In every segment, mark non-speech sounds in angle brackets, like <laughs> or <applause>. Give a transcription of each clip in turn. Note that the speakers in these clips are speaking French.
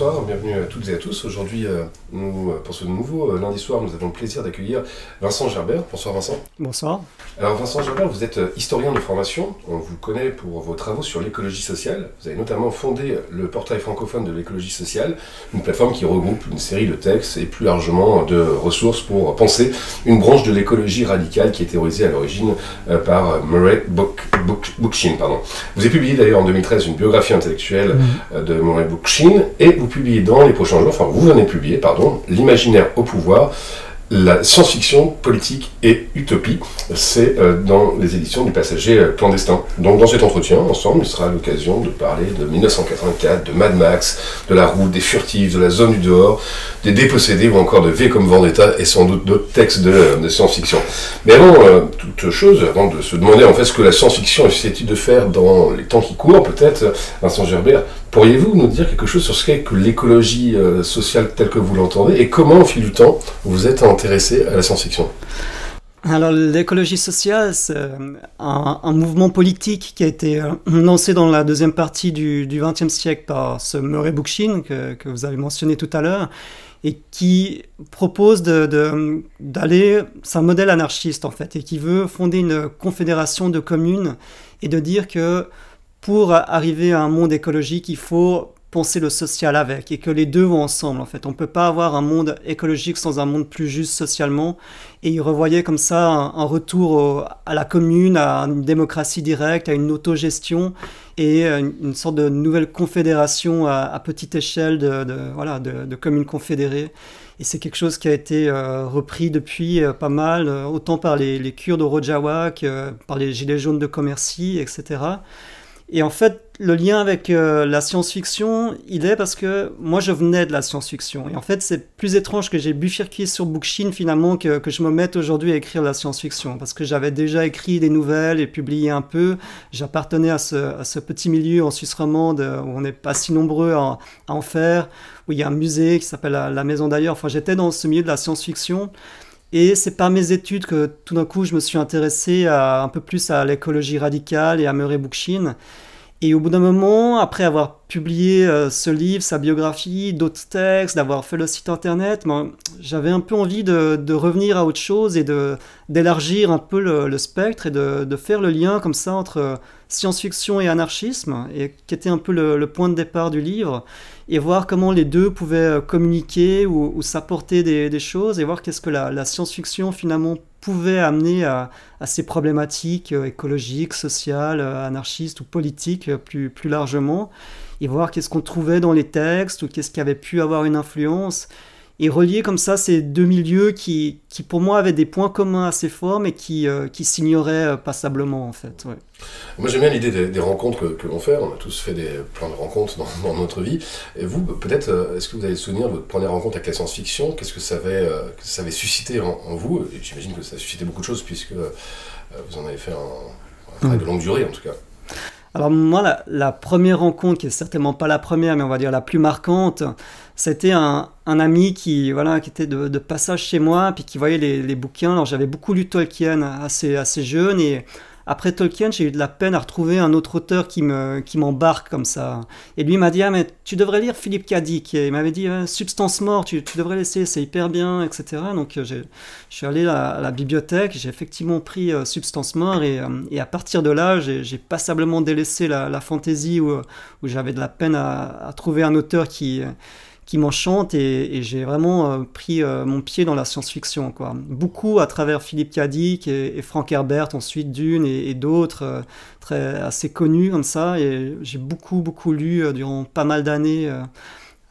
Bonsoir, bienvenue à toutes et à tous. Aujourd'hui, euh, nous, euh, pour ce nouveau euh, lundi soir, nous avons le plaisir d'accueillir Vincent Gerbert. Bonsoir Vincent. Bonsoir. Alors Vincent Gerbert, vous êtes historien de formation. On vous connaît pour vos travaux sur l'écologie sociale. Vous avez notamment fondé le portail francophone de l'écologie sociale, une plateforme qui regroupe une série de textes et plus largement de ressources pour penser une branche de l'écologie radicale qui est théorisée à l'origine par Murray Bookchin. Vous avez publié d'ailleurs en 2013 une biographie intellectuelle mmh. de Murray Bookchin et vous publiez dans les prochains jours, enfin vous venez de publier, pardon, L'imaginaire au pouvoir, la science-fiction, politique et utopie. C'est euh, dans les éditions du Passager euh, clandestin. Donc dans cet entretien, ensemble, il sera l'occasion de parler de 1984, de Mad Max, de la route, des furtifs, de la zone du dehors, des dépossédés ou encore de V comme Vendetta et sans doute d'autres textes de, science-fiction. Mais avant euh, toute chose, avant de se demander en fait ce que la science-fiction est susceptible de faire dans les temps qui courent, peut-être, Vincent Gerbert, Pourriez-vous nous dire quelque chose sur ce qu'est que l'écologie euh, sociale telle que vous l'entendez et comment, au fil du temps, vous êtes intéressé à la science-fiction? Alors l'écologie sociale, c'est un, mouvement politique qui a été euh, lancé dans la deuxième partie du XXe siècle par ce Murray Bookchin que, vous avez mentionné tout à l'heure et qui propose d'aller, c'est un modèle anarchiste en fait, et qui veut fonder une confédération de communes et de dire que pour arriver à un monde écologique, il faut penser le social avec et que les deux vont ensemble en fait. On ne peut pas avoir un monde écologique sans un monde plus juste socialement et il revoyait comme ça un, retour à la commune, à une démocratie directe, à une autogestion et une, sorte de nouvelle confédération à, petite échelle de, voilà, de, communes confédérées. Et c'est quelque chose qui a été euh, repris depuis euh, pas mal, euh, autant par les, les Kurdes au Rojava que par les Gilets jaunes de Commercy, etc. Et en fait, le lien avec euh, la science-fiction, il est parce que moi, je venais de la science-fiction. Et en fait, c'est plus étrange que j'ai bifurqué sur Bookchin finalement que, que je me mette aujourd'hui à écrire la science-fiction. Parce que j'avais déjà écrit des nouvelles et publié un peu. J'appartenais à ce, petit milieu en Suisse romande où on n'est pas si nombreux à, en faire, où il y a un musée qui s'appelle la Maison d'ailleurs. Enfin, j'étais dans ce milieu de la science-fiction. Et c'est par mes études que tout d'un coup je me suis intéressé un peu plus à l'écologie radicale et à Murray Bookchin. Et au bout d'un moment, après avoir publié euh, ce livre, sa biographie, d'autres textes, d'avoir fait le site internet, j'avais un peu envie de, revenir à autre chose et d'élargir un peu le, spectre et de, de, faire le lien comme ça entre science-fiction et anarchisme, et qui était un peu le, point de départ du livre, et voir comment les deux pouvaient euh, communiquer ou, s'apporter des, choses, et voir qu'est-ce que la, science-fiction finalement pouvait amener à, ces problématiques euh, écologiques, sociales, euh, anarchistes ou politiques plus, plus largement, et voir qu'est-ce qu'on trouvait dans les textes ou qu'est-ce qui avait pu avoir une influence et relier comme ça ces deux milieux qui, qui pour moi avaient des points communs assez forts mais qui, euh, qui s'ignoraient euh, passablement en fait. Moi j'aime bien l'idée des, rencontres que, l'on fait, on a tous fait des, plein de rencontres dans, notre vie. Et vous, peut-être, euh, est-ce que vous avez le souvenir de votre première rencontre avec la science-fiction? Qu'est-ce que ça avait, ça avait suscité en, vous? J'imagine que ça a suscité beaucoup de choses puisque vous en avez fait un, travail de longue durée en tout cas. Alors moi, la, la, première rencontre, qui est certainement pas la première, mais on va dire la plus marquante, c'était un, ami qui, voilà, qui était de, passage chez moi, puis qui voyait les, bouquins. Alors j'avais beaucoup lu Tolkien assez, assez jeune, et après Tolkien, j'ai eu de la peine à retrouver un autre auteur qui me qui m'embarque comme ça. Et lui m'a dit ah mais tu devrais lire Philippe Cadic. Et il m'avait dit ah, Substance mort, tu, devrais laisser, c'est hyper bien, etc. Donc euh, je suis allé à, la bibliothèque, j'ai effectivement pris euh, Substance mort et, euh, et, à partir de là, j'ai passablement délaissé la, la fantaisie où, où j'avais de la peine à trouver un auteur qui qui m'enchante et, j'ai vraiment euh, pris euh, mon pied dans la science-fiction. Quoi. Beaucoup à travers Philippe Cadic et, Frank Herbert, ensuite Dune et, d'autres euh, très assez connus comme ça. Et j'ai beaucoup, beaucoup lu durant pas mal d'années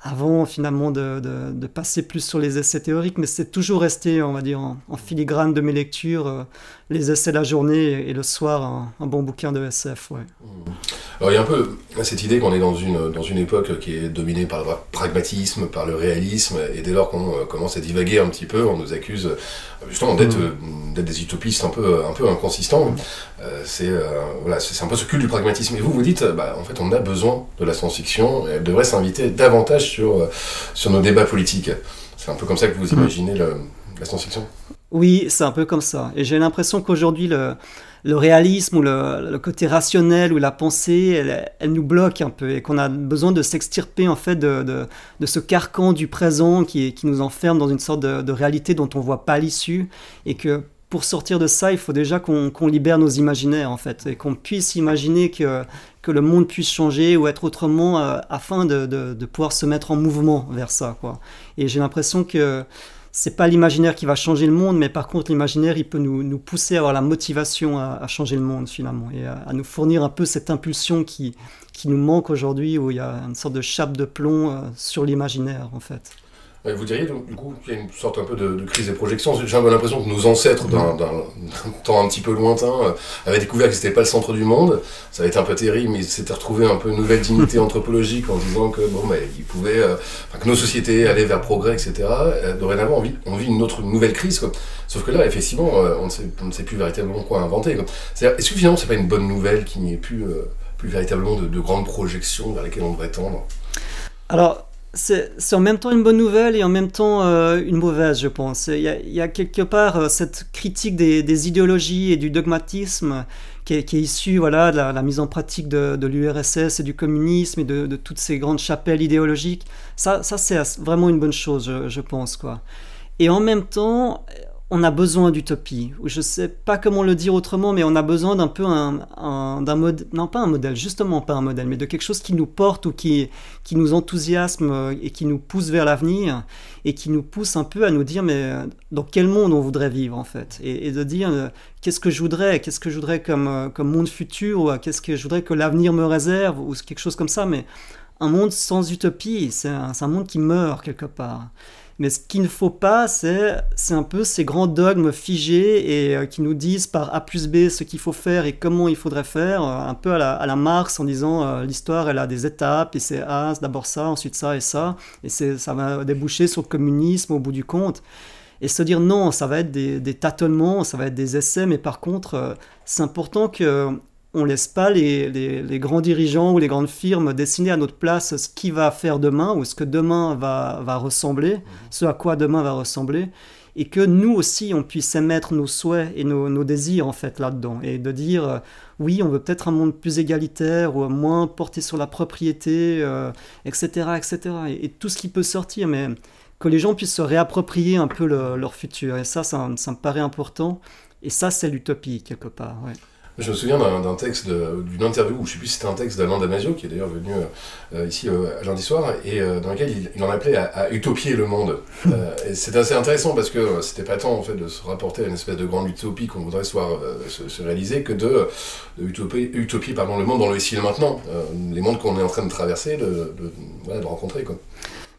avant finalement de, passer plus sur les essais théoriques, mais c'est toujours resté, on va dire, en, filigrane de mes lectures, les essais la journée et, le soir, un, bon bouquin de SF. Ouais. Mmh. Alors il y a un peu cette idée qu'on est dans une, dans une époque qui est dominée par le pragmatisme, par le réalisme, et dès lors qu'on euh, commence à divaguer un petit peu, on nous accuse euh, justement d'être mmh. des utopistes un peu, un peu inconsistants. c'est voilà, c'est un peu ce culte du pragmatisme. Et vous, vous dites, bah, en fait, on a besoin de la science-fiction, elle devrait s'inviter davantage sur, euh, sur nos débats politiques. C'est un peu comme ça que vous imaginez la science-fiction? Oui, c'est un peu comme ça. Et j'ai l'impression qu'aujourd'hui, le réalisme ou le, côté rationnel ou la pensée, elle, nous bloque un peu et qu'on a besoin de s'extirper en fait de, de, ce carcan du présent qui, qui nous enferme dans une sorte de, réalité dont on voit pas l'issue et que pour sortir de ça, il faut déjà qu'on libère nos imaginaires en fait et qu'on puisse imaginer que, que le monde puisse changer ou être autrement euh, afin de, de, pouvoir se mettre en mouvement vers ça quoi. Et j'ai l'impression que c'est pas l'imaginaire qui va changer le monde, mais par contre l'imaginaire il peut nous, nous, pousser à avoir la motivation à, changer le monde finalement et à, nous fournir un peu cette impulsion qui, qui nous manque aujourd'hui où il y a une sorte de chape de plomb euh, sur l'imaginaire en fait. Vous diriez donc, du coup qu'il y a une sorte un peu de, crise des projections. J'ai un peu l'impression que nos ancêtres, d'un temps un petit peu lointain, euh, avaient découvert que c'était pas le centre du monde. Ça a été un peu terrible, mais ils s'étaient retrouvés un peu une nouvelle dignité <laughs> anthropologique en disant que bon, mais ils pouvaient, euh, que nos sociétés allaient vers progrès, etc. Euh, dorénavant, on vit, on vit une autre nouvelle crise. Quoi. Sauf que là, effectivement, on ne, sait, on ne sait plus véritablement quoi inventer. Est-ce que finalement, c'est pas une bonne nouvelle qu'il n'y ait plus, plus véritablement de, de grandes projections vers lesquelles on devrait tendre? Alors, c'est en même temps une bonne nouvelle et en même temps euh, une mauvaise, je pense. Il y a, quelque part euh, cette critique des, idéologies et du dogmatisme qui est, qui issue voilà, de la, mise en pratique de, l'URSS et du communisme et de, toutes ces grandes chapelles idéologiques. Ça, ça c'est vraiment une bonne chose, je, je pense. Quoi. Et en même temps, on a besoin d'utopie. Je sais pas comment le dire autrement, mais on a besoin d'un peu un, d'un modèle, non pas un modèle, justement pas un modèle, mais de quelque chose qui nous porte ou qui, qui nous enthousiasme euh, et qui nous pousse vers l'avenir et qui nous pousse un peu à nous dire mais euh, dans quel monde on voudrait vivre en fait? Et, de dire euh, qu'est-ce que je voudrais, qu'est-ce que je voudrais comme, comme monde futur? Ou qu'est-ce que je voudrais que l'avenir me réserve? Ou quelque chose comme ça, mais un monde sans utopie, c'est un, un monde qui meurt quelque part. Mais ce qu'il ne faut pas, c'est un peu ces grands dogmes figés et euh, qui nous disent par A plus B ce qu'il faut faire et comment il faudrait faire, euh, un peu à la, à la Marx en disant euh, l'histoire elle a des étapes et c'est A, d'abord ça, ensuite ça et ça, et ça va déboucher sur le communisme au bout du compte. Et se dire non, ça va être des, des tâtonnements, ça va être des essais, mais par contre, c'est important que on laisse pas les, grands dirigeants ou les grandes firmes dessiner à notre place ce qui va faire demain ou ce que demain va, ressembler, mhm. ce à quoi demain va ressembler, et que nous aussi on puisse émettre nos souhaits et nos, désirs en fait là-dedans, et de dire euh, oui on veut peut-être un monde plus égalitaire ou moins porté sur la propriété, etc., euh, etc., et, tout ce qui peut sortir, mais que les gens puissent se réapproprier un peu leur futur, et ça, ça, me paraît important, et ça c'est l'utopie quelque part. Ouais. Je me souviens d'un texte, d'une interview, où je ne sais plus si c'était un texte d'Alain Damasio, qui est d'ailleurs venu euh, ici euh, lundi soir, et euh, dans lequel il, en appelait à, utopier le monde. <laughs> et c'est assez intéressant parce que c'était pas tant en fait de se rapporter à une espèce de grande utopie qu'on voudrait se, réaliser que de, utopier, utopier pardon, le monde dans le ici et le maintenant, les mondes qu'on est en train de traverser, de, de, de rencontrer. Quoi.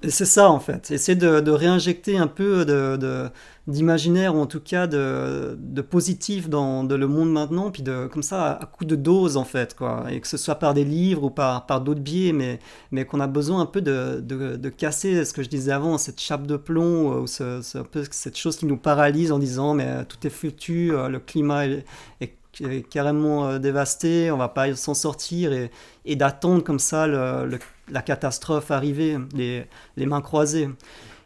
C'est ça en fait, essayer de, réinjecter un peu d'imaginaire ou en tout cas de, positif dans le monde maintenant, puis de, comme ça à, coup de dose en fait, quoi. Et que ce soit par des livres ou par, par d'autres biais, mais, mais qu'on a besoin un peu de, casser ce que je disais avant, cette chape de plomb, ou un peu cette chose qui nous paralyse en disant mais tout est foutu, euh, le climat est, carrément euh, dévasté, on va pas s'en sortir et, d'attendre comme ça le, la catastrophe arriver, les, les, mains croisées.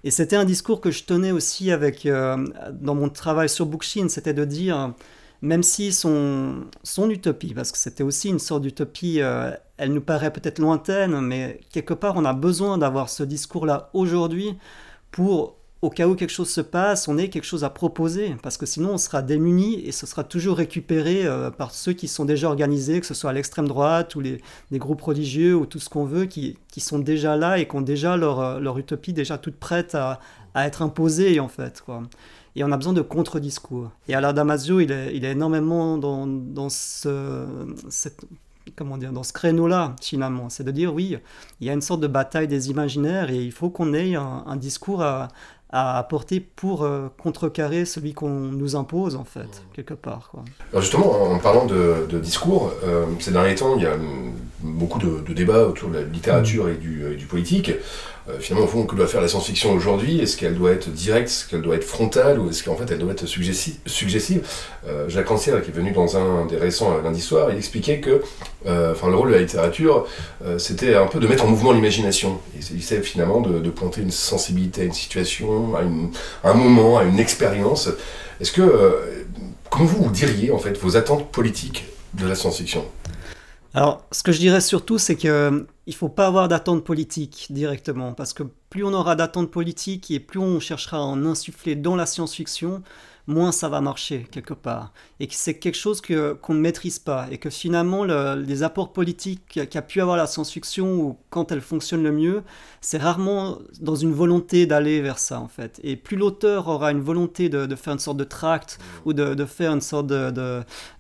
Et c'était un discours que je tenais aussi avec, euh, dans mon travail sur Bookchin, c'était de dire, même si son, son utopie, parce que c'était aussi une sorte d'utopie, euh, elle nous paraît peut-être lointaine, mais quelque part on a besoin d'avoir ce discours-là aujourd'hui pour au cas où quelque chose se passe, on ait quelque chose à proposer, parce que sinon on sera démuni et ce sera toujours récupéré euh, par ceux qui sont déjà organisés, que ce soit à l'extrême droite ou les, groupes religieux ou tout ce qu'on veut, qui, sont déjà là et qui ont déjà leur, euh, utopie déjà toute prête à, être imposée en fait. Quoi. Et on a besoin de contre-discours. Et Alain Damasio, il est, énormément dans, ce, comment dire, dans ce créneau-là, finalement. C'est de dire, oui, il y a une sorte de bataille des imaginaires et il faut qu'on ait un discours à, à apporter pour euh, contrecarrer celui qu'on nous impose, en fait, quelque part. Quoi. Alors justement, en parlant de, discours, euh, ces derniers temps, il y a beaucoup de, débats autour de la littérature et du, et du politique. Euh, finalement, au fond, que doit faire la science-fiction aujourd'hui? Est-ce qu'elle doit être directe? Est-ce qu'elle doit être frontale? Ou est-ce qu'en fait, elle doit être suggestive, euh, Jacques Rancière, qui est venu dans un des récents euh, lundi soir, il expliquait que enfin, le rôle de la littérature, c'était un peu de mettre en mouvement l'imagination. Il s'agissait finalement de, de, pointer une sensibilité à une situation, à, une, un moment, à une expérience. Est-ce que comment vous, diriez en fait vos attentes politiques de la science-fiction? Alors, ce que je dirais surtout, c'est qu'il ne faut pas avoir d'attente politique directement, parce que plus on aura d'attente politique et plus on cherchera à en insuffler dans la science-fiction, moins ça va marcher quelque part. Et que c'est quelque chose que, qu'on ne maîtrise pas. Et que finalement, les apports politiques qu'a pu avoir la science-fiction, ou quand elle fonctionne le mieux, c'est rarement dans une volonté d'aller vers ça, en fait. Et plus l'auteur aura une volonté de, faire une sorte de tract, ou de, faire une sorte de,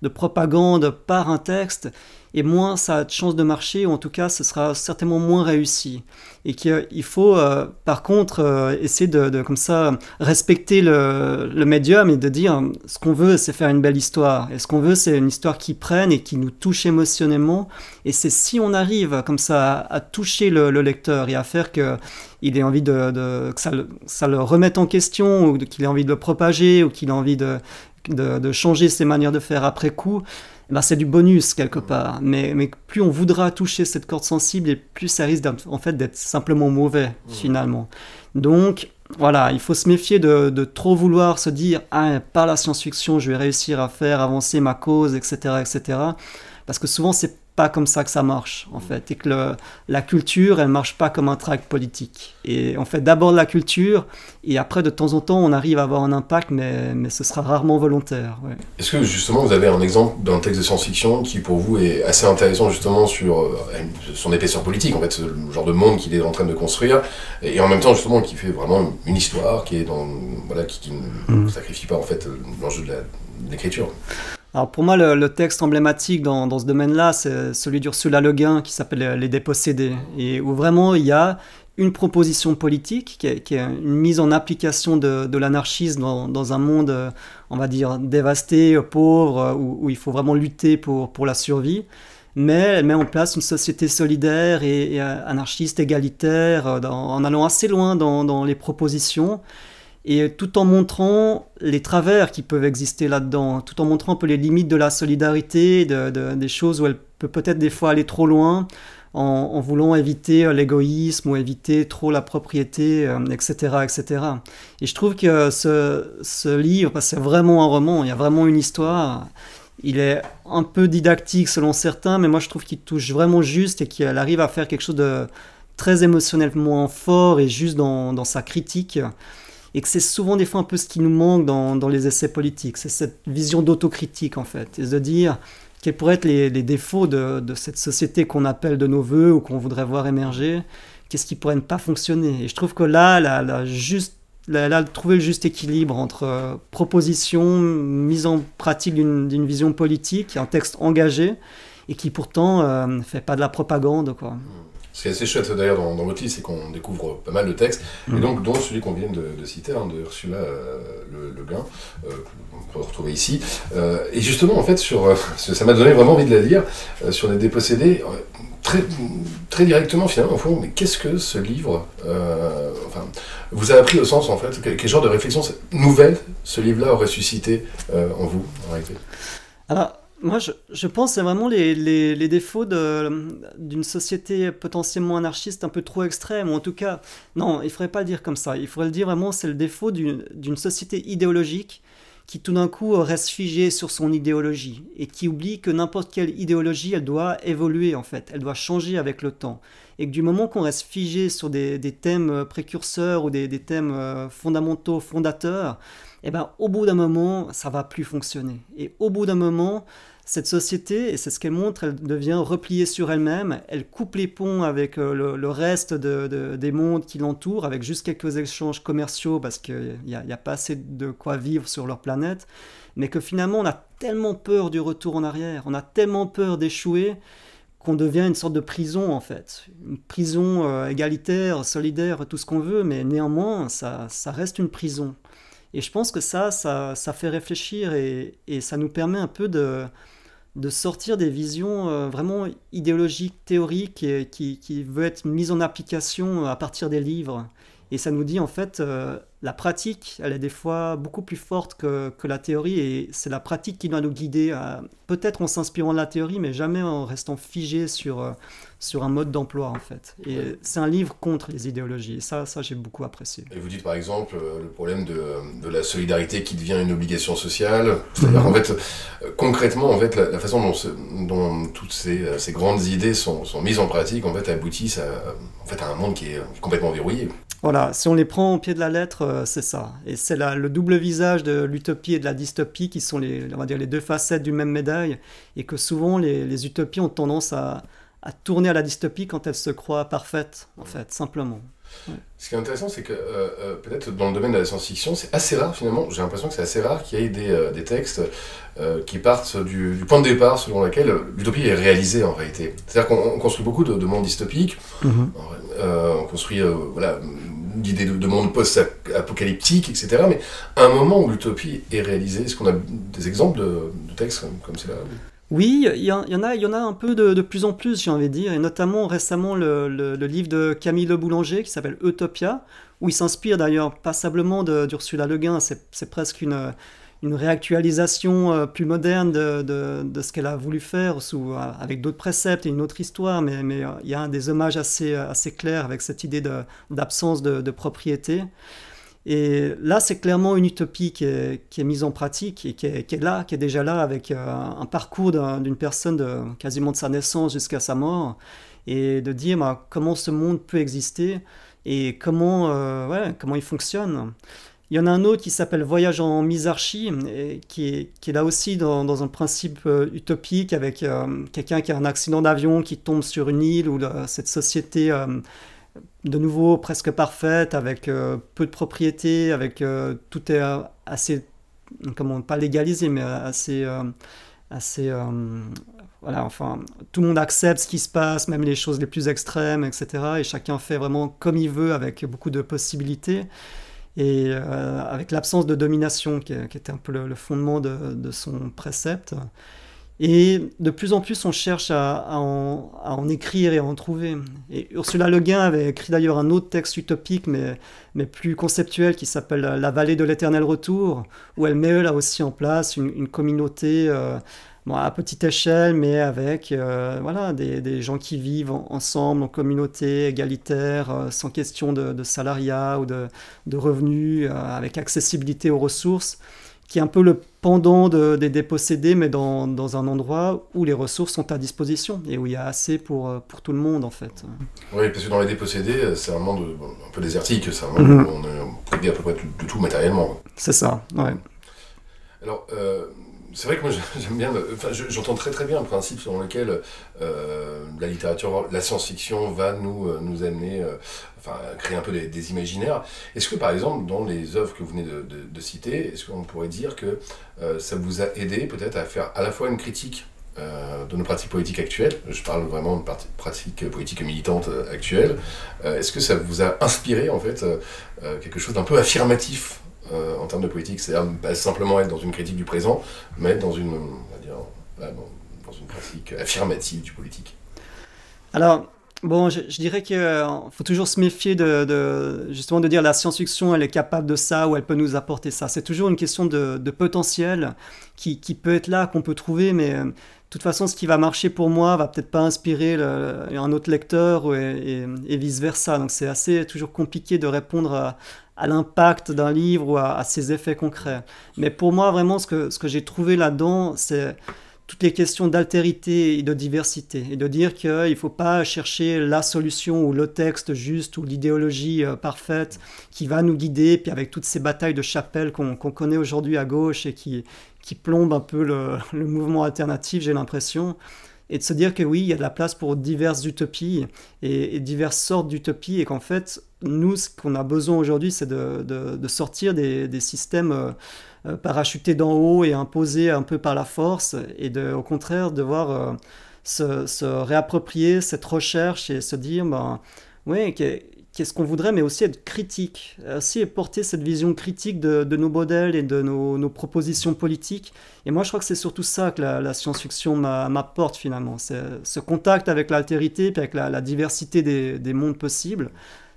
de propagande par un texte, et moins ça a de chances de marcher, ou en tout cas, ce sera certainement moins réussi. Et qu'il faut, euh, par contre, euh, essayer de, comme ça, respecter le, le médium et de dire ce qu'on veut, c'est faire une belle histoire. Et ce qu'on veut, c'est une histoire qui prenne et qui nous touche émotionnellement. Et c'est si on arrive comme ça à, toucher le, lecteur et à faire que il ait envie de, que ça le, ça remette en question, ou qu'il ait envie de le propager, ou qu'il ait envie de, de, changer ses manières de faire après coup, ben, c'est du bonus quelque part. Mais, mais, plus on voudra toucher cette corde sensible, et plus ça risque en fait d'être simplement mauvais finalement. Donc voilà, il faut se méfier de, de trop vouloir se dire ah par la science-fiction je vais réussir à faire avancer ma cause, etc., etc. Parce que souvent c'est pas comme ça que ça marche, en fait. Et que la culture, elle marche pas comme un tract politique. Et on fait d'abord la culture, et après, de temps en temps, on arrive à avoir un impact, mais, mais ce sera rarement volontaire. Est-ce que, justement, vous avez un exemple d'un texte de science-fiction qui, pour vous, est assez intéressant, justement, sur euh, son épaisseur politique, en fait, le genre de monde qu'il est en train de construire, et en même temps, justement, qui fait vraiment une histoire, qui est dans... Voilà, qui, ne mm. sacrifie pas, en fait, l'enjeu de l'écriture? Alors pour moi, le, texte emblématique dans, dans ce domaine-là, c'est celui d'Ursula Le Guin qui s'appelle Les dépossédés, et où vraiment il y a une proposition politique qui est, une mise en application de, l'anarchisme dans, dans, un monde, on va dire, dévasté, pauvre, où, où, il faut vraiment lutter pour, pour la survie. Mais elle met en place une société solidaire et, anarchiste, égalitaire, en allant assez loin dans, dans les propositions et tout en montrant les travers qui peuvent exister là-dedans, tout en montrant un peu les limites de la solidarité, de, des choses où elle peut peut-être des fois aller trop loin, en, voulant éviter l'égoïsme ou éviter trop la propriété, etc., euh, etc. Et je trouve que ce, ce livre, c'est vraiment un roman, il y a vraiment une histoire, il est un peu didactique selon certains, mais moi je trouve qu'il touche vraiment juste et qu'il arrive à faire quelque chose de très émotionnellement fort et juste dans sa critique et que c'est souvent des fois un peu ce qui nous manque dans, dans les essais politiques, c'est cette vision d'autocritique en fait, et de dire quels pourraient être les, défauts de, de, cette société qu'on appelle de nos voeux ou qu'on voudrait voir émerger, qu'est-ce qui pourrait ne pas fonctionner. Et je trouve que là, la, la juste a trouvé le juste équilibre entre euh, proposition, mise en pratique d'une vision politique, un texte engagé, et qui pourtant ne euh, fait pas de la propagande. Quoi. Ce qui est assez chouette d'ailleurs dans, dans, votre livre, c'est qu'on découvre pas mal de textes, et mm. donc dont celui qu'on vient de, citer, hein, de Ursula euh, Le, Guin, euh, qu'on peut retrouver ici. Euh, et justement, en fait, sur, euh, ça m'a donné vraiment envie de la lire, sur les dépossédés, très, très directement finalement, au fond, mais qu'est-ce que ce livre enfin, vous a appris au sens, en fait, quel, quel genre de réflexion nouvelle ce livre-là aurait suscité en vous, en réalité? Alors, moi, je, pense que c'est vraiment les, défauts d'une société potentiellement anarchiste un peu trop extrême, ou en tout cas, non, il ne faudrait pas le dire comme ça. Il faudrait le dire vraiment, c'est le défaut d'une société idéologique qui tout d'un coup reste figée sur son idéologie et qui oublie que n'importe quelle idéologie, elle doit évoluer en fait, elle doit changer avec le temps. Et que du moment qu'on reste figé sur des, thèmes précurseurs ou des, des thèmes euh, fondamentaux, fondateurs, eh ben, au bout d'un moment, ça va plus fonctionner. Et au bout d'un moment, cette société, et c'est ce qu'elle montre, elle devient repliée sur elle-même, elle coupe les ponts avec euh, le, reste de, des mondes qui l'entourent, avec juste quelques échanges commerciaux, parce qu'il n'y a, a, pas assez de quoi vivre sur leur planète, mais que finalement on a tellement peur du retour en arrière, on a tellement peur d'échouer, qu'on devient une sorte de prison en fait. Une prison euh, égalitaire, solidaire, tout ce qu'on veut, mais néanmoins, ça, ça reste une prison. Et je pense que ça, ça, ça fait réfléchir et, ça nous permet un peu de, sortir des visions euh, vraiment idéologiques, théoriques, qui, qui veulent être mises en application à partir des livres. Et ça nous dit en fait, euh, la pratique, elle est des fois beaucoup plus forte que, que la théorie, et c'est la pratique qui doit nous guider, peut-être en s'inspirant de la théorie, mais jamais en restant figé sur, euh, sur un mode d'emploi en fait. Et c'est un livre contre les idéologies, et ça, ça j'ai beaucoup apprécié. Et vous dites par exemple euh, le problème de, de, la solidarité qui devient une obligation sociale, c'est-à-dire mhm. en fait, concrètement, en fait, la, façon dont, dont toutes ces, ces, grandes idées sont, sont, mises en pratique, en fait, aboutissent à, en fait, à un monde qui est complètement verrouillé. Voilà, si on les prend au pied de la lettre, euh, c'est ça. Et c'est le double visage de l'utopie et de la dystopie qui sont les, on va dire, les deux facettes d'une même médaille, et que souvent les, utopies ont tendance à, tourner à la dystopie quand elles se croient parfaites, en fait, simplement. Ce qui est intéressant, c'est que euh, euh, peut-être dans le domaine de la science-fiction, c'est assez rare finalement, j'ai l'impression que c'est assez rare qu'il y ait des, des textes qui partent du, point de départ selon lequel l'utopie est réalisée en réalité. C'est-à-dire qu'on construit beaucoup de, mondes dystopiques, mm-hmm. on construit voilà, l'idée de, monde post-apocalyptique, etc. Mais à un moment où l'utopie est réalisée, est-ce qu'on a des exemples de, textes comme, comme cela? Oui, il y, en a, un peu de, plus en plus, j'ai envie de dire, et notamment récemment le, livre de Camille Le Boulanger qui s'appelle Utopia, où il s'inspire d'ailleurs passablement d'Ursula Le Guin. C'est presque une, réactualisation euh, plus moderne de, ce qu'elle a voulu faire euh, avec d'autres préceptes et une autre histoire, mais, euh, il y a des hommages assez clairs avec cette idée d'absence de, propriété. Et là, c'est clairement une utopie qui est, mise en pratique et qui est, là, qui est déjà là, avec un parcours d'une personne quasiment de sa naissance jusqu'à sa mort, et de dire bah, comment ce monde peut exister et comment, ouais, comment il fonctionne. Il y en a un autre qui s'appelle Voyage en misarchie, qui est, qui est là aussi dans, un principe euh, utopique avec euh, quelqu'un qui a un accident d'avion qui tombe sur une île où cette société, euh, de nouveau presque parfaite, avec peu de propriété, avec tout est assez, comment pas légalisé, mais assez, voilà, enfin, tout le monde accepte ce qui se passe, même les choses les plus extrêmes, etc. Et chacun fait vraiment comme il veut avec beaucoup de possibilités et euh, avec l'absence de domination qui, était un peu le, fondement de, son précepte. Et de plus en plus, on cherche à, en, écrire et à en trouver. Et Ursula Le Guin avait écrit d'ailleurs un autre texte utopique, mais, plus conceptuel, qui s'appelle La vallée de l'éternel retour, où elle met là aussi en place une, communauté euh, à petite échelle, mais avec euh, voilà, des, gens qui vivent ensemble en communauté égalitaire, euh, sans question de, salariat ou de, revenus, avec accessibilité aux ressources, qui est un peu le pendant des dépossédés, mais dans, dans, un endroit où les ressources sont à disposition et où il y a assez pour, pour tout le monde en fait. Oui, parce que dans les dépossédés, c'est un monde un peu désertique, c'est un monde mhm. où on est privé à peu près de tout matériellement. C'est ça, ouais. Alors, c'est vrai que moi <laughs> j'aime bien, enfin, j'entends très très bien le principe selon lequel euh, la littérature, la science-fiction va nous, euh, nous amener, euh, enfin créer un peu des, imaginaires. Est-ce que par exemple dans les œuvres que vous venez de, de, citer, est-ce qu'on pourrait dire que ça vous a aidé peut-être à faire à la fois une critique de nos pratiques politiques actuelles, je parle vraiment de pratiques politiques militantes actuelles, est-ce que ça vous a inspiré en fait quelque chose d'un peu affirmatif euh, en termes de politique, c'est-à-dire pas simplement être dans une critique du présent, mais être dans une, dire, dans, une pratique affirmative du politique. Alors, Bon, je, dirais qu'il euh, faut toujours se méfier de, justement de dire la science-fiction, elle est capable de ça ou elle peut nous apporter ça. C'est toujours une question de, potentiel qui, peut être là, qu'on peut trouver, mais euh, de toute façon, ce qui va marcher pour moi va peut-être pas inspirer un autre lecteur et, vice-versa. Donc c'est assez toujours compliqué de répondre à, l'impact d'un livre ou à, ses effets concrets. Mais pour moi, vraiment, ce que j'ai trouvé là-dedans, c'est toutes les questions d'altérité et de diversité, et de dire qu'il ne faut pas chercher la solution ou le texte juste ou l'idéologie euh, parfaite qui va nous guider, puis avec toutes ces batailles de chapelle qu'on connaît aujourd'hui à gauche et qui, qui plombent un peu le, <laughs> le mouvement alternatif, j'ai l'impression et de se dire que oui, il y a de la place pour diverses utopies et, diverses sortes d'utopies, et qu'en fait, nous, ce qu'on a besoin aujourd'hui, c'est de, de, sortir des, des systèmes euh, euh, parachutés d'en haut et imposés un peu par la force, et de, au contraire, devoir euh, se, se, réapproprier cette recherche et se dire, ben, oui, qu'est-ce qu'on voudrait, mais aussi être critique, aussi porter cette vision critique de, nos modèles et de nos, propositions politiques. Et moi, je crois que c'est surtout ça que la, science-fiction m'apporte finalement, ce contact avec l'altérité, puis avec la, diversité des, mondes possibles,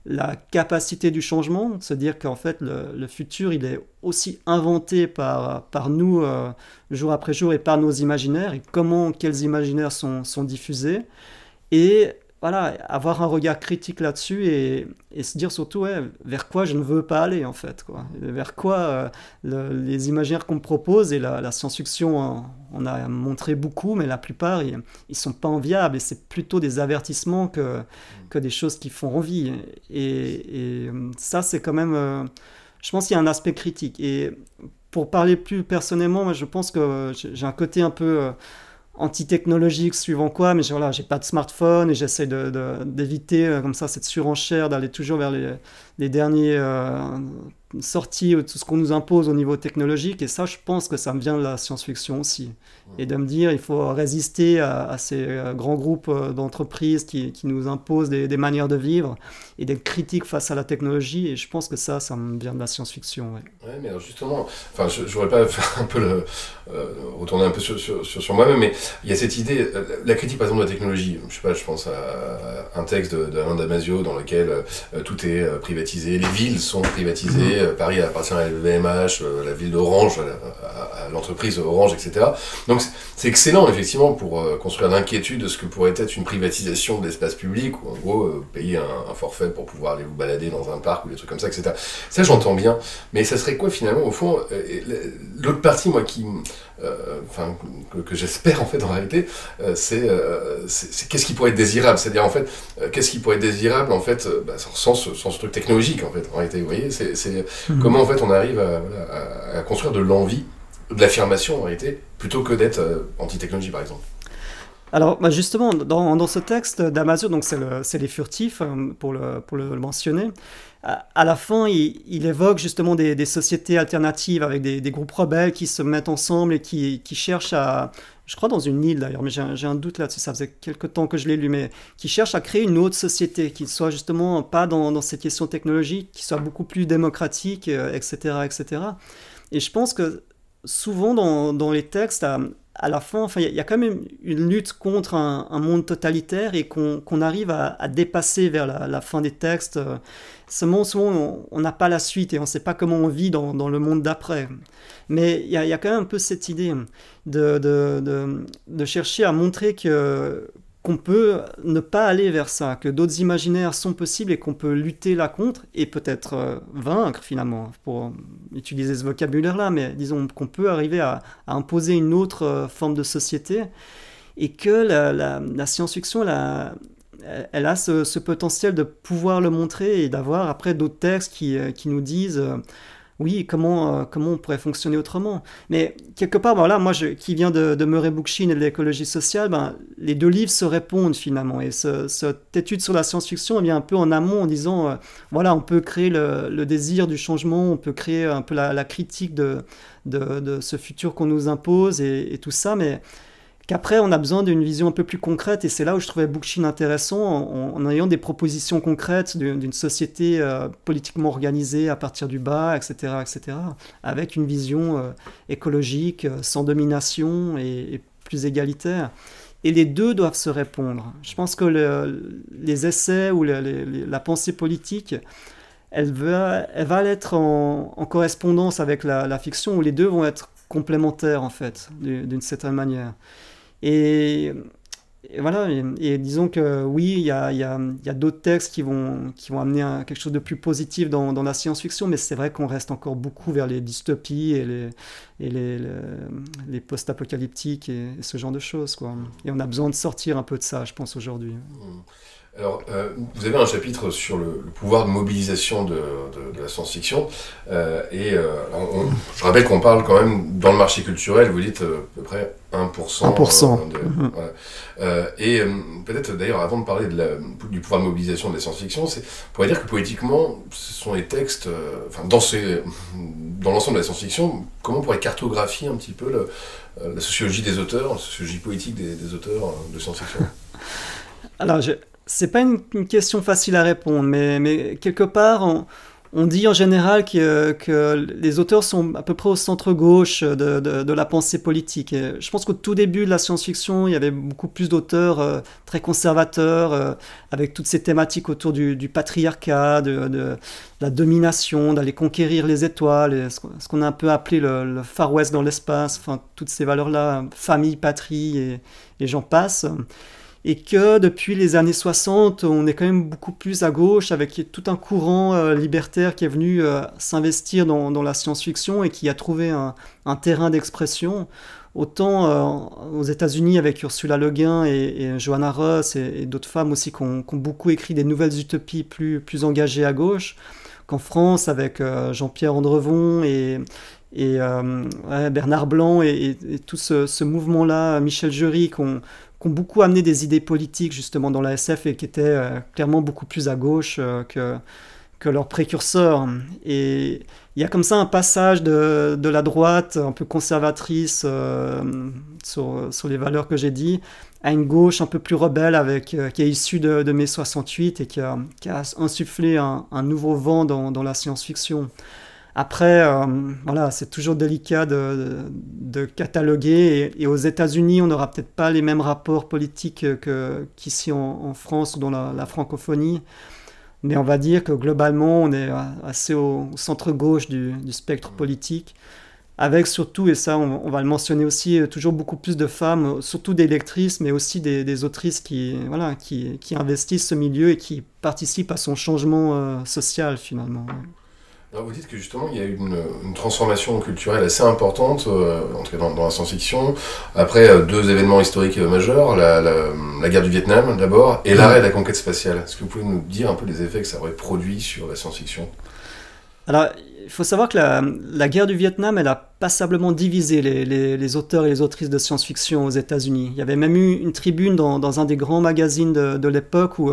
la capacité du changement, se dire qu'en fait le, futur il est aussi inventé par, par nous jour après jour et par nos imaginaires et comment quels imaginaires sont, sont diffusés. Et voilà, avoir un regard critique là-dessus et, se dire surtout vers quoi je ne veux pas aller en fait. Quoi. Vers quoi euh, les imaginaires qu'on me propose et la, science-fiction, on, a montré beaucoup, mais la plupart, ils ne sont pas enviables et c'est plutôt des avertissements que, que des choses qui font envie. Et, ça, c'est quand même... Euh, je pense qu'il y a un aspect critique. Et pour parler plus personnellement, je pense que j'ai un côté un peu... Euh, anti-technologique suivant quoi, mais voilà, j'ai pas de smartphone et j'essaie d'éviter de, comme ça cette surenchère, d'aller toujours vers les, les derniers euh, sorties, tout ce qu'on nous impose au niveau technologique. Et ça, je pense que ça me vient de la science-fiction aussi. Et de me dire, il faut résister à, ces euh, grands groupes euh, d'entreprises qui, qui, nous imposent des, des, manières de vivre et des critiques face à la technologie. Et je pense que ça, ça me vient de la science-fiction. Ouais. mais alors justement, enfin, je voudrais pas <laughs> faire un peu le, retourner un peu sur, sur, sur, moi-même, mais il y a cette idée, la critique par exemple de la technologie. Je sais pas, je pense à un texte d'Alain Damasio dans lequel tout est privatisé les villes sont privatisées, mhm. Paris appartient à LVMH, euh, la ville d'Orange, à, l'entreprise Orange, etc. Donc c'est excellent effectivement pour euh, construire l'inquiétude de ce que pourrait être une privatisation de l'espace public, ou en gros euh, payer un, forfait pour pouvoir aller vous balader dans un parc ou des trucs comme ça, etc. Ça j'entends bien, mais ça serait quoi finalement au fond L'autre partie, moi, qui enfin que, j'espère en fait en réalité, c'est qu'est-ce qui pourrait être désirable, c'est-à-dire en fait qu'est-ce qui pourrait être désirable en fait bah, sans, ce, sans ce truc technologique en fait, en réalité. Vous voyez, c'est mhm. comment en fait on arrive à, construire de l'envie, de l'affirmation en réalité, plutôt que d'être euh, anti-technologie par exemple. Alors, bah, justement, dans, ce texte d'Amazon, donc c'est les furtifs, euh, pour le, mentionner, à, la fin, il, évoque justement des, sociétés alternatives avec des, groupes rebelles qui se mettent ensemble et qui, cherchent à, je crois dans une île d'ailleurs, mais j'ai un, doute là-dessus, ça faisait quelque temps que je l'ai lu, mais qui cherchent à créer une autre société, qui soit justement pas dans, dans cette question technologique, qui soit beaucoup plus démocratique, etc., euh, etc. Et je pense que souvent dans, les textes, la fin, enfin, il y, a quand même une lutte contre un, monde totalitaire et qu'on arrive à, dépasser vers la, fin des textes. Seulement, souvent, on n'a pas la suite et on ne sait pas comment on vit dans, le monde d'après. Mais il y, a quand même un peu cette idée de chercher à montrer que qu'on peut ne pas aller vers ça, que d'autres imaginaires sont possibles et qu'on peut lutter là contre et peut-être euh, vaincre finalement, pour utiliser ce vocabulaire-là, mais disons qu'on peut arriver à, imposer une autre euh, forme de société et que la, science-fiction, elle a ce, potentiel de pouvoir le montrer et d'avoir après d'autres textes euh, qui nous disent oui, comment, euh, comment on pourrait fonctionner autrement Mais quelque part, voilà, moi je, qui viens de, de Murray Bookchin et de l'écologie sociale, ben, les deux livres se répondent finalement. Et cette étude sur la science-fiction vient un peu en amont en disant, euh, voilà, on peut créer le, désir du changement, on peut créer un peu la, critique de, de, ce futur qu'on nous impose et, et tout ça, mais qu'après on a besoin d'une vision un peu plus concrète et c'est là où je trouvais Bookchin intéressant en, ayant des propositions concrètes d'une société euh, politiquement organisée à partir du bas, etc., etc., avec une vision euh, écologique, euh, sans domination et, plus égalitaire. Et les deux doivent se répondre. Je pense que les essais ou la pensée politique, elle va, être en, correspondance avec la, fiction, où les deux vont être complémentaires en fait, d'une certaine manière. Et, voilà, et, disons que oui, il y a, d'autres textes qui vont, qui vont amener quelque chose de plus positif dans, la science-fiction, mais c'est vrai qu'on reste encore beaucoup vers les dystopies et les, les, post-apocalyptiques et, ce genre de choses. Et on a besoin de sortir un peu de ça, je pense, aujourd'hui. Mmh. Alors, euh, vous avez un chapitre sur le, pouvoir de mobilisation de, la science-fiction. Euh, et euh, je rappelle qu'on parle quand même, dans le marché culturel, vous dites à peu près 1%. 1%. Mhm. et peut-être d'ailleurs, avant de parler de du pouvoir de mobilisation de la science-fiction, on pourrait dire que politiquement, ce sont les textes, enfin, dans, dans l'ensemble de la science-fiction, comment on pourrait cartographier un petit peu la sociologie des auteurs, la sociologie politique des, des auteurs de science-fiction? Alors, je, c'est pas une, question facile à répondre, mais, quelque part, on dit en général que, les auteurs sont à peu près au centre-gauche de, de, la pensée politique. Je pense qu'au tout début de la science-fiction, il y avait beaucoup plus d'auteurs euh, très conservateurs, euh, avec toutes ces thématiques autour du, patriarcat, de, la domination, d'aller conquérir les étoiles, ce qu'on a un peu appelé le, Far West dans l'espace, enfin, toutes ces valeurs-là, famille, patrie, et j'en passe et que depuis les années 60, on est quand même beaucoup plus à gauche avec tout un courant euh, libertaire qui est venu euh, s'investir dans, la science-fiction et qui a trouvé un, terrain d'expression. Autant euh, aux États-Unis avec Ursula Le Guin et, Joanna Russ et, d'autres femmes aussi qui ont, beaucoup écrit des nouvelles utopies plus, engagées à gauche, qu'en France avec Jean-Pierre Andrevon et, et Bernard Blanc et, tout ce, ce mouvement-là, Michel Jury, qu'on beaucoup amené des idées politiques justement dans la SF et qui étaient euh, clairement beaucoup plus à gauche euh, que, que leurs précurseurs. Et il y a comme ça un passage de, de la droite un peu conservatrice euh, sur, sur, les valeurs que j'ai dit à une gauche un peu plus rebelle avec, qui est issue de, de mai 68 et qui a, insufflé un, nouveau vent dans la science-fiction. Après, euh, voilà, c'est toujours délicat de, cataloguer. Et, aux États-Unis, on n'aura peut-être pas les mêmes rapports politiques qu'ici en, France ou dans la, francophonie. Mais on va dire que globalement, on est assez au, centre-gauche du, spectre politique. Avec surtout, et ça on, va le mentionner aussi, toujours beaucoup plus de femmes, surtout des lectrices, mais aussi des, autrices qui, voilà, qui, investissent ce milieu et qui participent à son changement euh, social finalement vous dites que justement il y a eu une, transformation culturelle assez importante, euh, dans, la science-fiction, après euh, deux événements historiques euh, majeurs, la, guerre du Vietnam d'abord et l'arrêt de la conquête spatiale. Est-ce que vous pouvez nous dire un peu les effets que ça aurait produit sur la science-fiction? Alors, il faut savoir que la, guerre du Vietnam, elle a passablement divisé les, auteurs et les autrices de science-fiction aux États-Unis. Il y avait même eu une tribune dans, un des grands magazines de, l'époque où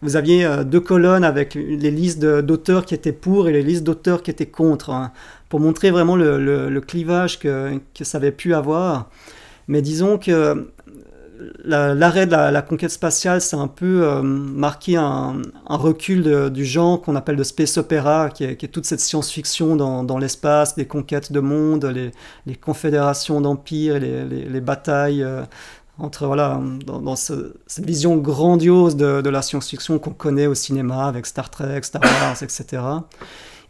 vous aviez euh, deux colonnes avec les listes d'auteurs qui étaient pour et les listes d'auteurs qui étaient contre, hein, pour montrer vraiment le, clivage que, ça avait pu avoir. Mais disons que l'arrêt de la, conquête spatiale, c'est un peu euh, marqué un, recul du genre qu'on appelle le space opera, qui est, toute cette science-fiction dans, l'espace, des conquêtes de monde, les, confédérations d'empires, les, les, batailles euh, entre voilà dans, cette vision grandiose de, la science-fiction qu'on connaît au cinéma avec Star Trek, Star Wars, etc.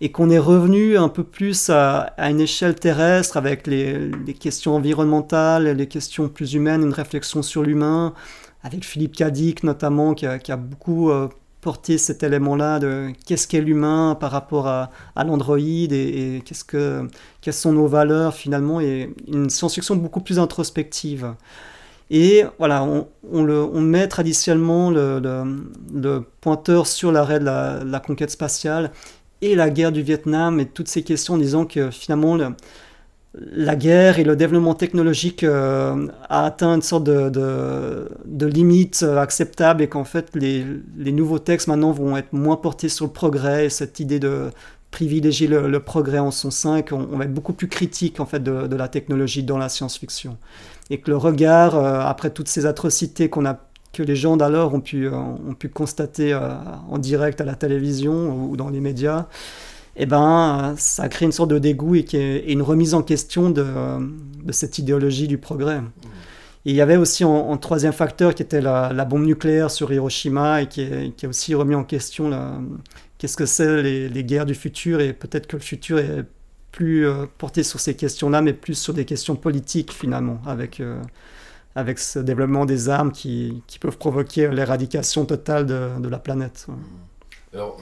Et qu'on est revenu un peu plus à, une échelle terrestre avec les, questions environnementales, les questions plus humaines, une réflexion sur l'humain, avec Philippe Cadic notamment qui a, beaucoup euh, porté cet élément-là de qu'est-ce qu'est l'humain par rapport à, à l'androïde et, qu'est-ce que, quelles sont nos valeurs finalement, et une science-fiction beaucoup plus introspective. Et voilà, on, le, on met traditionnellement le, le, pointeur sur l'arrêt de la, conquête spatiale et la guerre du Vietnam et toutes ces questions en disant que finalement la guerre et le développement technologique euh, a atteint une sorte de, limite acceptable et qu'en fait les, nouveaux textes maintenant vont être moins portés sur le progrès et cette idée de privilégier le, progrès en son sein qu'on on va être beaucoup plus critique en fait de, de la technologie dans la science-fiction. Et que le regard, euh, après toutes ces atrocités qu'on a que les gens d'alors ont pu, euh, ont pu constater euh, en direct à la télévision ou dans les médias, eh ben, ça crée une sorte de dégoût et, et une remise en question de, de, cette idéologie du progrès. Et il y avait aussi un, troisième facteur qui était la, bombe nucléaire sur Hiroshima et qui, qui a aussi remis en question qu'est-ce que c'est les, les, guerres du futur et peut-être que le futur est plus euh, porté sur ces questions-là, mais plus sur des questions politiques finalement, avec, euh, avec ce développement des armes qui, qui peuvent provoquer l'éradication totale de, la planète. Alors,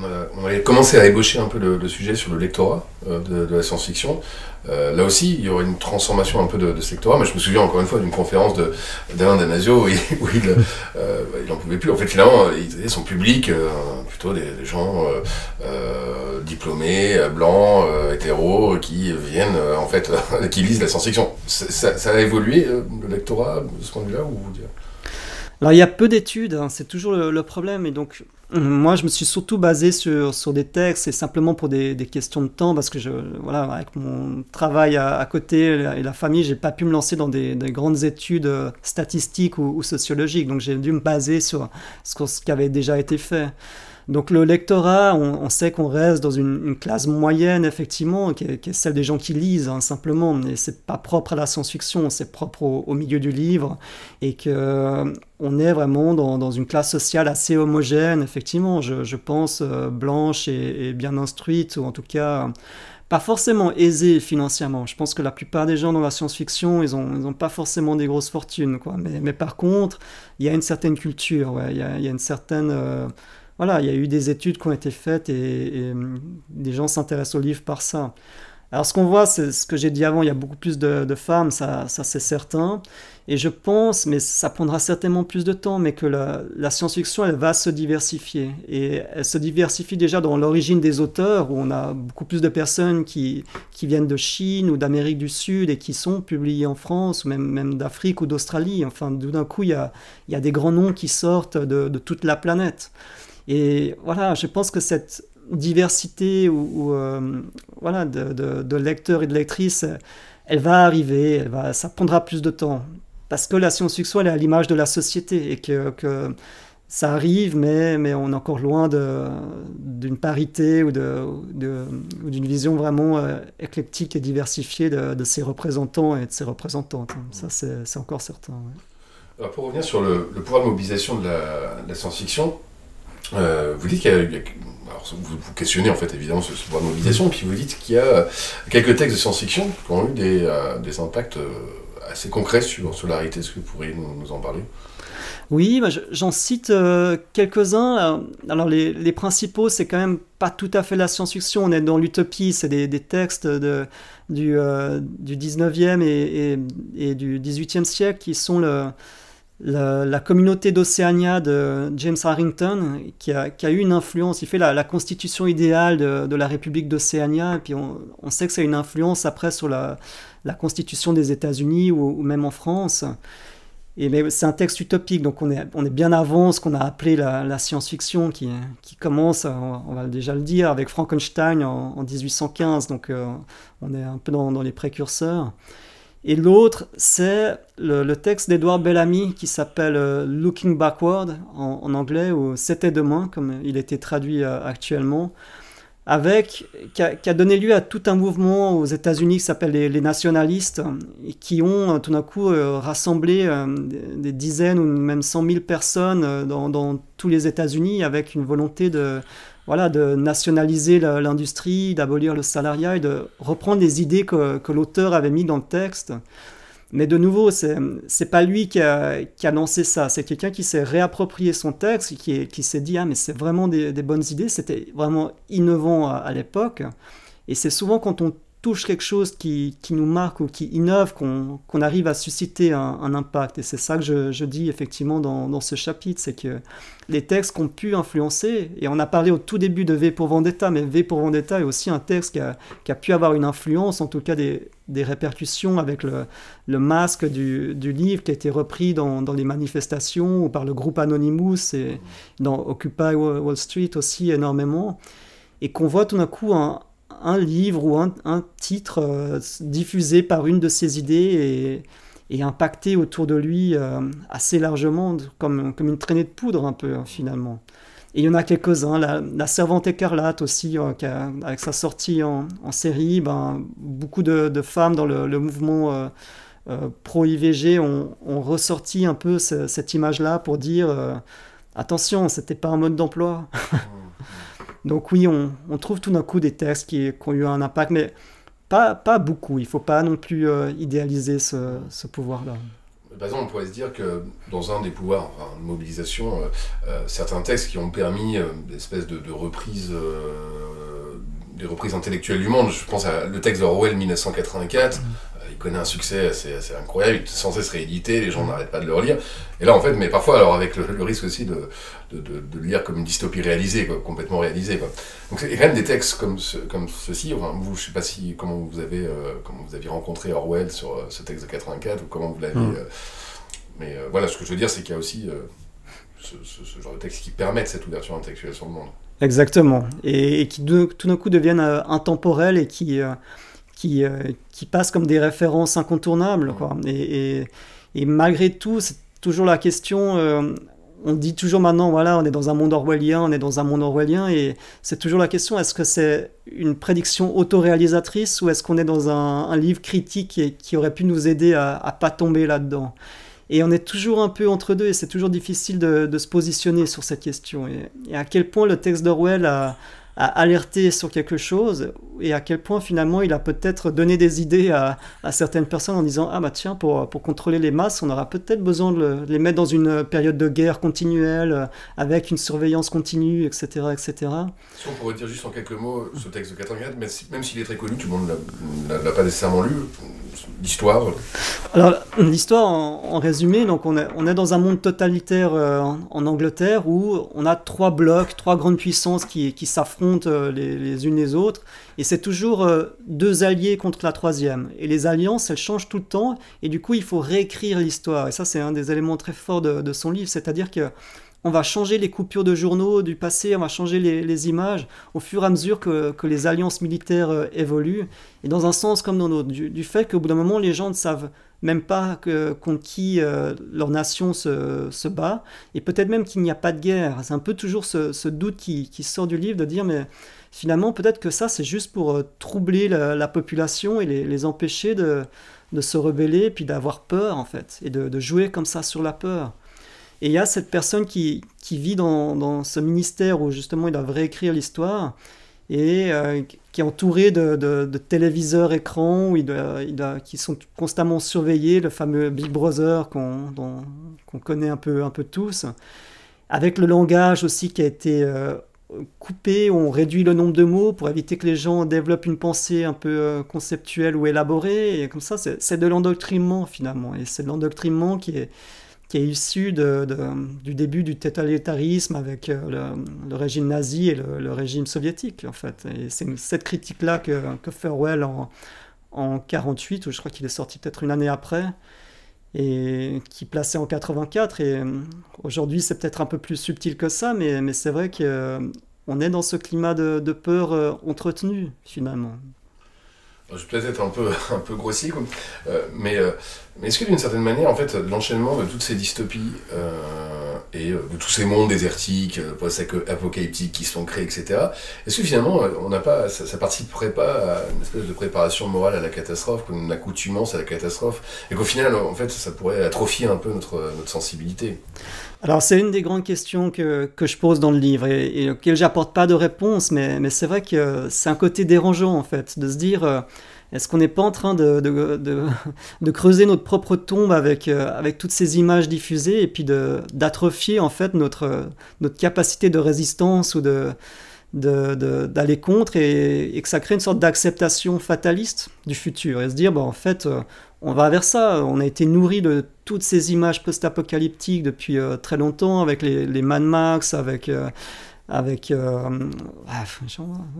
on, a, on commencé à ébaucher un peu le, sujet sur le lectorat euh, de, la science-fiction. là aussi, il y aurait une transformation un peu de, ce lectorat. Mais je me souviens encore une fois d'une conférence d'Alain Damasio où, il, où il, il en pouvait plus. En fait, finalement, il, son public, plutôt des, gens diplômés, euh, blancs, euh, hétéros, qui viennent, euh, en fait, <laughs> qui lisent la science-fiction. Ça, a évolué, le lectorat, de ce point de vue-là, ou vous dire? Alors il y a peu d'études, hein, c'est toujours le, problème, et donc moi je me suis surtout basé sur, sur des textes, et simplement pour des, questions de temps, parce que je, voilà, avec mon travail à, côté et la famille, j'ai pas pu me lancer dans des, grandes études statistiques ou, sociologiques, donc j'ai dû me baser sur ce, ce qui avait déjà été fait. Donc le lectorat, on, sait qu'on reste dans une, classe moyenne, effectivement, qui est, celle des gens qui lisent, hein, simplement. Mais c'est pas propre à la science-fiction, c'est propre au, milieu du livre. Et qu'on euh, est vraiment dans, une classe sociale assez homogène, effectivement, je, pense, euh, blanche et, bien instruite, ou en tout cas pas forcément aisée financièrement. Je pense que la plupart des gens dans la science-fiction, ils n'ont ont pas forcément des grosses fortunes. Quoi. Mais, par contre, il y a une certaine culture, il, y a, y a, une certaine... Euh, voilà, il y a eu des études qui ont été faites et, des gens s'intéressent aux livres par ça. Alors ce qu'on voit, c'est ce que j'ai dit avant, il y a beaucoup plus de, femmes, ça, c'est certain. Et je pense, mais ça prendra certainement plus de temps, mais que la, science-fiction, elle va se diversifier. Et elle se diversifie déjà dans l'origine des auteurs, où on a beaucoup plus de personnes qui, qui viennent de Chine ou d'Amérique du Sud et qui sont publiées en France, ou même, d'Afrique ou d'Australie. Enfin, d'un coup, il y, a, il y a des grands noms qui sortent de toute la planète. Et voilà, je pense que cette diversité ou, euh, voilà, de, lecteurs et de lectrices, elle va arriver, elle va, ça prendra plus de temps. Parce que la science-fiction, elle est à l'image de la société et que, ça arrive, mais, on est encore loin d'une parité ou d'une vision vraiment euh, éclectique et diversifiée de, ses représentants et de ses représentantes. Ça, c'est encore certain. Alors pour revenir sur le, pouvoir de mobilisation de la science-fiction, euh, vous dites qu'il vous, questionnez en fait évidemment ce, pouvoir de mobilisation, puis vous dites qu'il y a quelques textes de science-fiction qui ont eu des, euh, impacts euh, assez concrets sur Solarité. Est-ce que vous pourriez nous, en parler? Oui, bah, j'en cite quelques-uns. Alors les, les principaux, c'est quand même pas tout à fait la science-fiction. On est dans l'utopie, c'est des, textes du, du 19e et, et, et, du 18e siècle qui sont le, la, communauté d'Océania de James Harrington, qui a, eu une influence, il fait la, constitution idéale de, la République d'Océania, et puis on, sait que ça a une influence après sur la, constitution des États-Unis ou, même en France. Et mais c'est un texte utopique, donc on est, bien avant ce qu'on a appelé la, science-fiction, qui, commence, on va déjà le dire, avec Frankenstein en, 1815, donc euh, on est un peu dans les précurseurs. Et l'autre, c'est le, texte d'Edward Bellamy qui s'appelle euh, Looking Backward en, anglais, ou C'était demain, comme il était traduit euh, actuellement, avec, qui a, donné lieu à tout un mouvement aux États-Unis qui s'appelle les, nationalistes, qui ont euh, tout d'un coup rassemblé des, dizaines ou même cent mille personnes dans tous les États-Unis avec une volonté de voilà, de nationaliser l'industrie, d'abolir le salariat et de reprendre les idées que, l'auteur avait mis dans le texte. Mais de nouveau, c'est pas lui qui a, qui a lancé ça, c'est quelqu'un qui s'est réapproprié son texte, qui, qui s'est dit ah mais c'est vraiment des, bonnes idées, c'était vraiment innovant à l'époque. Et c'est souvent quand on touche quelque chose qui, qui, nous marque ou qui innove, qu'on arrive à susciter un, impact. Et c'est ça que je, je, dis effectivement dans, dans ce chapitre, c'est que les textes qui ont pu influencer, et on a parlé au tout début de V pour Vendetta, mais V pour Vendetta est aussi un texte qui a, qui a pu avoir une influence, en tout cas des, des répercussions avec le, le masque du, du, livre qui a été repris dans, dans, les manifestations ou par le groupe Anonymous et dans Occupy Wall Street aussi énormément. Et qu'on voit tout d'un coup un, un livre ou un, titre euh, diffusé par une de ses idées et, impacté autour de lui euh, assez largement, comme, comme une traînée de poudre un peu hein, finalement. Et il y en a quelques-uns, la, Servante écarlate aussi, euh, avec sa sortie en, série, ben, beaucoup de, femmes dans le, mouvement pro-IVG ont, ressorti un peu cette image-là pour dire attention, c'était pas un mode d'emploi. Donc oui, on, trouve tout d'un coup des textes qui, ont eu un impact, mais pas, pas beaucoup. Il ne faut pas non plus euh, idéaliser ce, pouvoir-là. Par exemple, on pourrait se dire que dans un des pouvoirs de mobilisation, euh, euh, certains textes qui ont permis des espèces de, de reprises, des reprises intellectuelles du monde, je pense à le texte d'Orwell 1984, il connaît un succès assez, incroyable, il est censé se rééditer, les gens n'arrêtent pas de le relire. Et là, en fait, mais parfois, alors avec le, risque aussi de, de, de, lire comme une dystopie réalisée, quoi, complètement réalisée. Quoi. Donc il y a quand même des textes comme, ce, comme ceci. Enfin, vous, je sais pas si comment vous avez euh, comment vous aviez rencontré Orwell sur euh, ce texte de 84 ou comment vous l'avez. Mm. Euh, mais voilà, ce que je veux dire, c'est qu'il y a aussi ce, ce, genre de textes qui permettent cette ouverture intellectuelle sur le monde. Exactement, et, et qui tout d'un coup deviennent intemporels et qui qui, euh, qui passent comme des références incontournables. Quoi. Et, et, malgré tout, c'est toujours la question, euh, on dit toujours maintenant, voilà, on est dans un monde orwellien, on est dans un monde orwellien, et c'est toujours la question, est-ce que c'est une prédiction autoréalisatrice ou est-ce qu'on est dans un, livre critique et, qui aurait pu nous aider à, ne pas tomber là-dedans? Et on est toujours un peu entre deux, et c'est toujours difficile de, se positionner sur cette question. et à quel point le texte d'Orwell a a alerté sur quelque chose et à quel point finalement il a peut-être donné des idées à, certaines personnes en disant ah bah tiens pour, pour contrôler les masses on aura peut-être besoin de, les mettre dans une période de guerre continuelle euh, avec une surveillance continue etc etc. Si on pourrait dire juste en quelques mots ce texte de 84 même s'il est très connu tout le monde ne l'a pas nécessairement lu l'histoire Alors, l'histoire, en, résumé, donc on est, on est dans un monde totalitaire euh, en, Angleterre où on a trois blocs, trois grandes puissances qui, qui s'affrontent euh, les, unes les autres. Et c'est toujours euh, deux alliés contre la troisième. Et les alliances, elles changent tout le temps. Et du coup, il faut réécrire l'histoire. Et ça, c'est un des éléments très forts de, de son livre. C'est-à-dire que on va changer les coupures de journaux du passé, on va changer les, images au fur et à mesure que, les alliances militaires euh, évoluent, et dans un sens comme dans l'autre, du, fait qu'au bout d'un moment, les gens ne savent même pas que, contre qui euh, leur nation se, bat, et peut-être même qu'il n'y a pas de guerre. C'est un peu toujours ce, doute qui, sort du livre de dire, mais finalement, peut-être que ça, c'est juste pour euh, troubler la, population et les, empêcher de, se rebeller, puis d'avoir peur, en fait, et de jouer comme ça sur la peur. Et il y a cette personne qui, vit dans, ce ministère où justement il doit réécrire l'histoire et euh, qui est entouré de, téléviseurs, écrans où il qui sont constamment surveillés, le fameux Big Brother qu'on qu'on connaît un peu, un peu tous, avec le langage aussi qui a été euh, coupé, on réduit le nombre de mots pour éviter que les gens développent une pensée un peu euh, conceptuelle ou élaborée, et comme ça c'est de l'endoctrinement finalement, et c'est de l'endoctrinement qui est qui est issu de, du début du totalitarisme avec euh, le, régime nazi et le, régime soviétique, en fait. Et c'est cette critique-là que, que Farewell en, en 48, ou je crois qu'il est sorti peut-être une année après, et qui plaçait en 84. Et euh, aujourd'hui, c'est peut-être un peu plus subtil que ça, mais, mais c'est vrai qu'on euh, est dans ce climat de, peur entretenu, finalement. Je vais peut-être être un peu, <laughs> un peu grossier, mais, mais est-ce que d'une certaine manière, en fait, l'enchaînement de toutes ces dystopies euh, et de tous ces mondes désertiques, post-apocalyptiques qui sont créés, etc., est-ce que finalement, on n'a pas, ça, ça, participerait pas à une espèce de préparation morale à la catastrophe, une accoutumance à la catastrophe, et qu'au final, en fait, ça pourrait atrophier un peu notre, notre sensibilité? Alors c'est une des grandes questions que, que, je pose dans le livre et, et auxquelles j'apporte pas de réponse, mais, mais c'est vrai que c'est un côté dérangeant en fait, de se dire euh, est-ce qu'on n'est pas en train de, de, de, creuser notre propre tombe avec, euh, avec toutes ces images diffusées et puis d'atrophier en fait notre, notre capacité de résistance ou de d'aller contre et, que ça crée une sorte d'acceptation fataliste du futur et se dire bon en fait euh, on va vers ça. On a été nourri de toutes ces images post-apocalyptiques depuis euh, très longtemps, avec les, les Mad Max, avec. Avec euh, ah,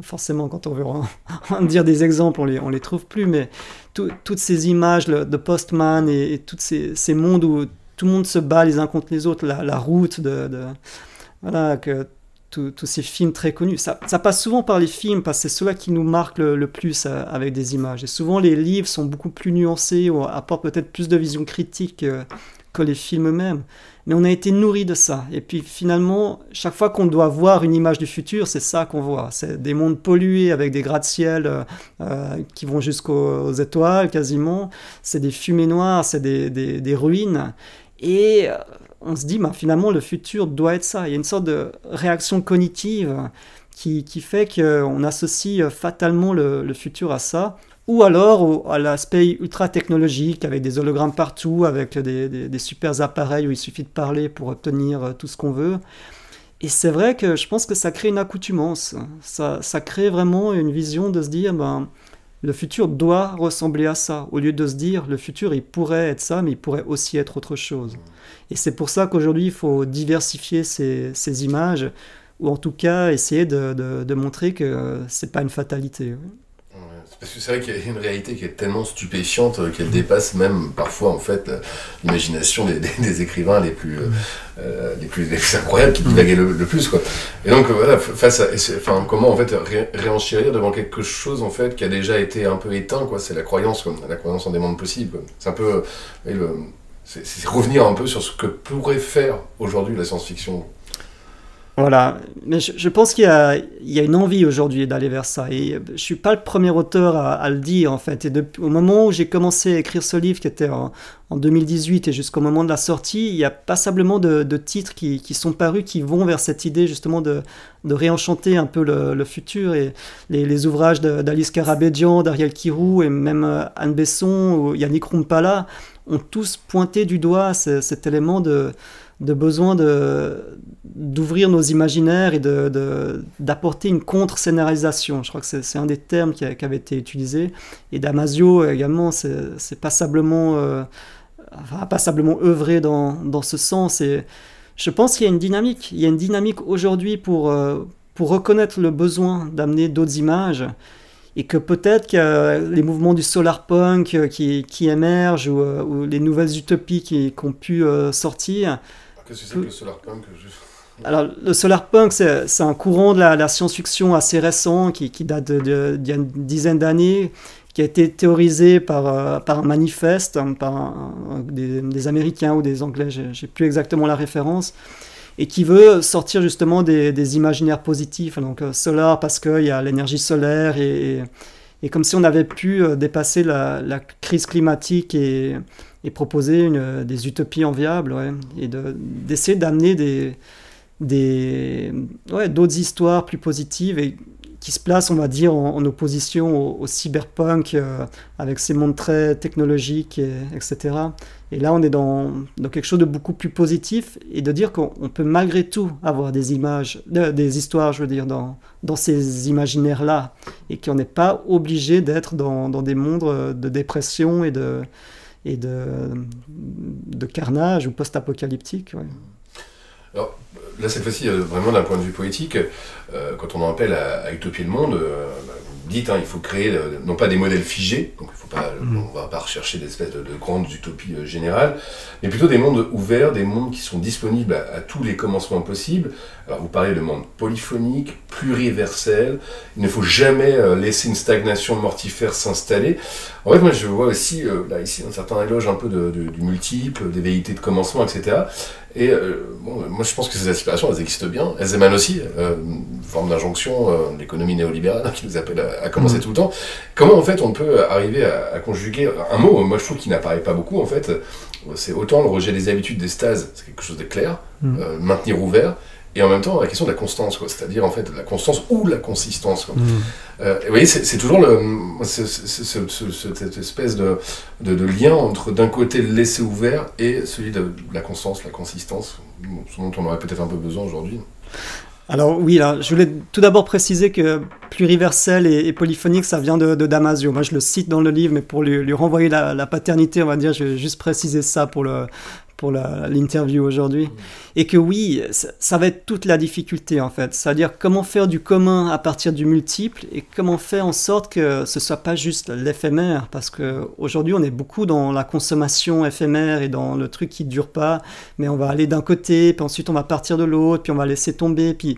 forcément, quand on veut <laughs> dire des exemples, on les, on les trouve plus, mais toutes ces images de Postman et, tous ces, ces, mondes où tout le monde se bat les uns contre les autres, la, route de, de voilà, que tous ces films très connus. Ça, passe souvent par les films parce que c'est cela qui nous marque le, plus euh, avec des images. Et souvent les livres sont beaucoup plus nuancés ou apportent peut-être plus de vision critique euh, les films eux-mêmes. Mais on a été nourri de ça. Et puis finalement, chaque fois qu'on doit voir une image du futur, c'est ça qu'on voit. C'est des mondes pollués avec des gratte-ciel euh, qui vont jusqu'aux étoiles quasiment. C'est des fumées noires, c'est des, ruines. Et on se dit, bah, finalement, le futur doit être ça. Il y a une sorte de réaction cognitive qui, qui fait qu'on associe fatalement le, futur à ça. Ou alors à l'aspect ultra technologique, avec des hologrammes partout, avec des, des, super appareils où il suffit de parler pour obtenir tout ce qu'on veut. Et c'est vrai que je pense que ça crée une accoutumance. Ça, crée vraiment une vision de se dire, ben, le futur doit ressembler à ça, au lieu de se dire le futur il pourrait être ça, mais il pourrait aussi être autre chose. Et c'est pour ça qu'aujourd'hui il faut diversifier ces, images, ou en tout cas essayer de, de, montrer que c'est pas une fatalité. Parce que c'est vrai qu'il y a une réalité qui est tellement stupéfiante euh, qu'elle dépasse même parfois en fait l'imagination des, écrivains les plus, euh, euh, les plus, incroyables qui divaguaient le, plus quoi. Et donc voilà face à enfin comment en fait réenchérir devant quelque chose en fait qui a déjà été un peu éteint quoi. C'est la croyance quoi, la croyance en des mondes possibles. C'est un peu C'est revenir un peu sur ce que pourrait faire aujourd'hui la science-fiction. Voilà, mais je, pense qu'il y, a une envie aujourd'hui d'aller vers ça. Et je suis pas le premier auteur à, le dire en fait. Et au moment où j'ai commencé à écrire ce livre, qui était en, 2018 et jusqu'au moment de la sortie, il y a passablement de, de titres qui, sont parus qui vont vers cette idée justement de, réenchanter un peu le, futur. Et les, ouvrages d'Alice Karabédian, d'Ariel Kirou et même euh, Anne Besson ou Yannick Rumpala ont tous pointé du doigt cet élément de de besoin d'ouvrir nos imaginaires et d'apporter une contre-scénarisation. Je crois que c'est un des termes qui, avait été utilisé. Et Damasio également, c'est passablement, euh, passablement œuvré dans, dans, ce sens. Et je pense qu'il y a une dynamique. Il y a une dynamique aujourd'hui pour, euh, pour reconnaître le besoin d'amener d'autres images et que peut-être que les mouvements du solar punk qui, qui émergent ou, euh, les nouvelles utopies qui ont pu sortir Qu'est-ce que c'est que le solarpunk alors, le solarpunk, c'est un courant de la, science-fiction assez récent qui, date d'il dizaine d'années, qui a été théorisé par, euh, par un manifeste, hein, par des, Américains ou des Anglais, j'ai plus exactement la référence, et qui veut sortir justement des, imaginaires positifs. Donc, euh, solar parce qu'il y a l'énergie solaire, et, comme si on avait pu euh, dépasser la, crise climatique et et proposer une, des utopies enviables, et d'essayer d'amener d'autres histoires plus positives et qui se placent, on va dire, en, opposition au, cyberpunk euh, avec ses mondes très technologiques, et, etc. Et là, on est dans, quelque chose de beaucoup plus positif et de dire qu'on peut malgré tout avoir des images, des histoires, je veux dire, dans, ces imaginaires-là et qu'on n'est pas obligé d'être dans, des mondes de dépression et de, carnage ou post-apocalyptique. Alors, là, cette fois-ci, euh, vraiment d'un point de vue poétique, euh, quand on en appelle à, utopier le monde, euh, bah, vous dites, hein, il faut créer non pas des modèles figés, donc il faut pas, mm. on va pas rechercher des espèces de, grandes utopies générales, mais plutôt des mondes ouverts, des mondes qui sont disponibles à, tous les commencements possibles. Alors, vous parlez de monde polyphonique, pluriversel, il ne faut jamais laisser une stagnation mortifère s'installer. En fait, moi, je vois aussi, là, ici, un certain éloge un peu du multiple, des velléités de commencement, etc. Et euh, bon, moi je pense que ces aspirations, elles existent bien. Elles émanent aussi, euh, une forme d'injonction, euh, l'économie néolibérale qui nous appelle à, commencer mm. tout le temps. Comment en fait on peut arriver à, conjuguer un mot, moi je trouve qu'il n'apparaît pas beaucoup en fait, c'est autant le rejet des habitudes des stases, c'est quelque chose de clair, mm. maintenir ouvert, et en même temps la question de la constance, c'est-à-dire en fait la constance ou la consistance. Mm. Euh, vous voyez, c'est toujours le, cette espèce de, de, lien entre d'un côté le laisser ouvert et celui de la constance, la consistance, ce dont on aurait peut-être un peu besoin aujourd'hui. Alors oui, là, je voulais tout d'abord préciser que pluriversel et, polyphonique, ça vient de, Damasio. Moi, je le cite dans le livre, mais pour lui, renvoyer la, paternité, on va dire, je vais juste préciser ça pour le, pour l'interview aujourd'hui. Et que oui, ça, va être toute la difficulté en fait. C'est-à-dire comment faire du commun à partir du multiple et comment faire en sorte que ce soit pas juste l'éphémère. Parce qu'aujourd'hui, on est beaucoup dans la consommation éphémère et dans le truc qui dure pas. Mais on va aller d'un côté, puis ensuite on va partir de l'autre, puis on va laisser tomber. Puis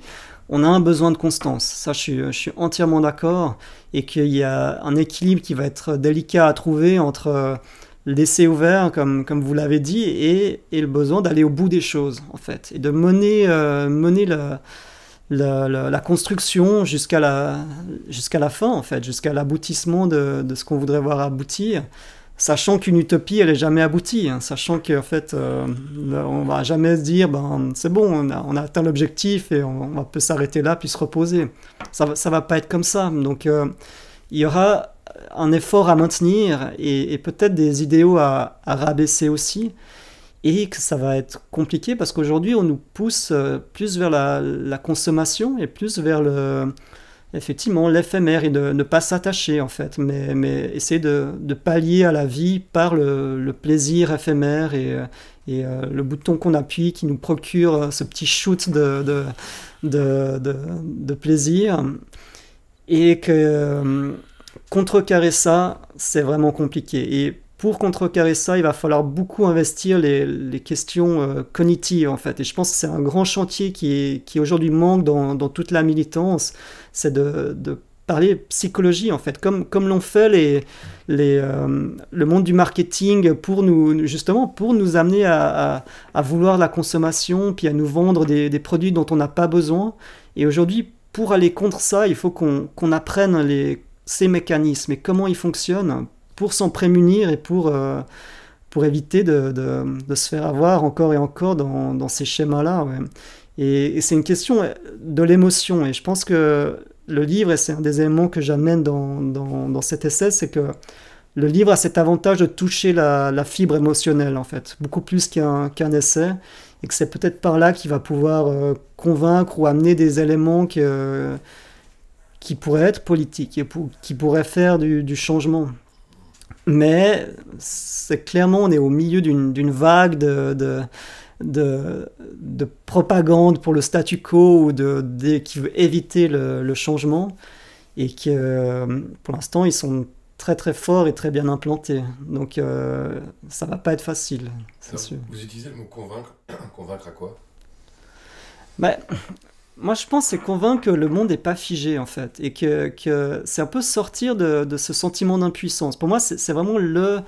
on a un besoin de constance. Ça, je suis, je suis entièrement d'accord. Et qu'il y a un équilibre qui va être délicat à trouver entre laisser ouvert, comme, comme vous l'avez dit, et, et, le besoin d'aller au bout des choses, en fait, et de mener, euh, mener la, la, la, construction jusqu'à la, jusqu'à la fin, en fait, jusqu'à l'aboutissement de, de, ce qu'on voudrait voir aboutir, sachant qu'une utopie, elle n'est jamais aboutie, hein, sachant qu'en fait, euh, on va jamais se dire, ben, c'est bon, on a, on a atteint l'objectif et on, on, peut s'arrêter là puis se reposer. Ça ne va pas être comme ça. Donc, euh, il y aura un effort à maintenir et, peut-être des idéaux à, rabaisser aussi. Et que ça va être compliqué parce qu'aujourd'hui, on nous pousse euh, plus vers la, consommation et plus vers le, effectivement l'éphémère et de ne pas s'attacher en fait, mais, mais essayer de, pallier à la vie par le, plaisir éphémère et, et euh, le bouton qu'on appuie qui nous procure ce petit shoot de, de, de plaisir. Et que euh, contrecarrer ça, c'est vraiment compliqué. Et pour contrecarrer ça, il va falloir beaucoup investir les, questions euh, cognitives, en fait. Et je pense que c'est un grand chantier qui, qui aujourd'hui manque dans, toute la militance, c'est de, parler psychologie en fait, comme, comme l'ont fait les, les, euh, le monde du marketing pour nous, justement, pour nous amener à, à, vouloir la consommation, puis à nous vendre des, des produits dont on n'a pas besoin. Et aujourd'hui, pour aller contre ça, il faut qu'on apprenne les, ces mécanismes et comment ils fonctionnent pour s'en prémunir et pour, euh, pour éviter de, de, se faire avoir encore et encore dans, dans ces schémas-là. Et, c'est une question de l'émotion. Et je pense que le livre, et c'est un des éléments que j'amène dans, dans, dans, cet essai, c'est que le livre a cet avantage de toucher la, la fibre émotionnelle, en fait, beaucoup plus qu'un qu'un essai. Et que c'est peut-être par là qu'il va pouvoir euh, convaincre ou amener des éléments que, qui pourraient être politiques et qui pourraient faire du, du changement. Mais c'est clairement, on est au milieu d'une vague de, de de, de, propagande pour le statu quo ou de, qui veut éviter le, changement et que pour l'instant ils sont très très forts et très bien implantés. Donc euh, ça va pas être facile, c'est sûr. Vous utilisez le mot convaincre. <coughs> convaincre à quoi? Bah, moi, je pense c'est convaincre que le monde n'est pas figé, en fait, et que, c'est un peu sortir de, ce sentiment d'impuissance. Pour moi, c'est vraiment le,